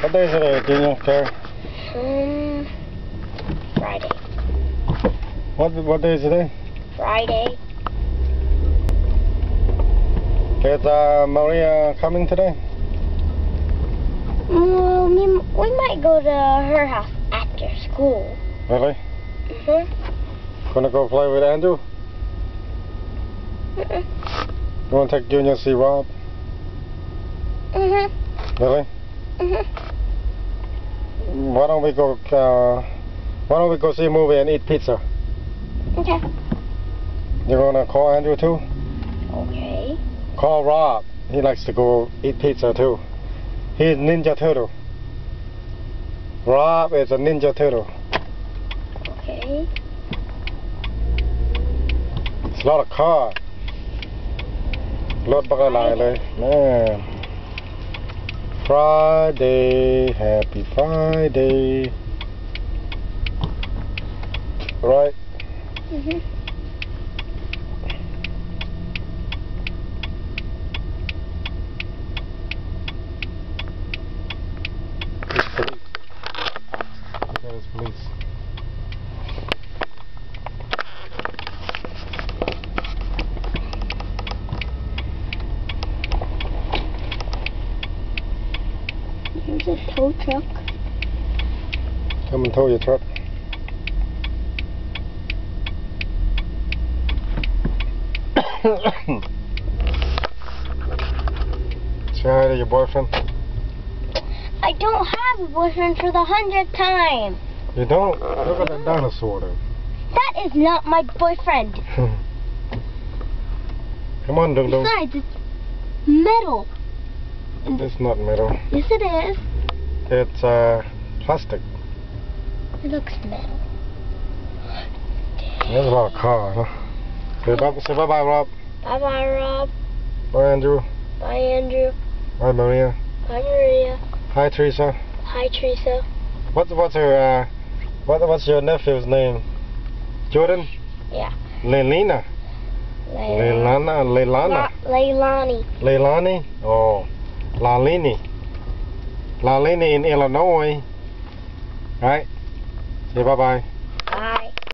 What day is it, Junior? Okay. Um, Friday. What what day is today? Friday. Is uh, Maria coming today? Well, we, we might go to her house after school. Really? Mm-hmm. Gonna go play with Andrew? Mm-hmm. You wanna take Junior to see Rob? Mm-hmm. Really? Mm-hmm. Why don't we go? Uh, why don't we go see a movie and eat pizza? Okay. You're gonna call Andrew too? Okay. Call Rob. He likes to go eat pizza too. He's Ninja Turtle. Rob is a Ninja Turtle. Okay. It's a lot of car รถบักละลายเลยแม่ Friday Happy Friday right Mm-hmm. It's police. That is police. Here's a tow truck. Come and tow your truck. Say hi to your boyfriend. I don't have a boyfriend for the hundredth time. You don't? Look at that dinosaur there. That is not my boyfriend. Come on, Dung Dung. Besides, it's metal. It's not metal. Yes, it is. It's uh, plastic. It looks metal. There's a lot of cars, huh? Say bye, say bye bye, Rob. Bye bye, Rob. Bye, Andrew. Bye, Andrew. Bye, Maria. Bye, Maria. Hi, Teresa. Hi, Teresa. What's what's her uh, what what's your nephew's name? Jordan. Yeah. Lelina. Leilana. Leilana. Leilani. Leilani. Oh, Lalini. Lalini in Illinois. Right. Say bye bye.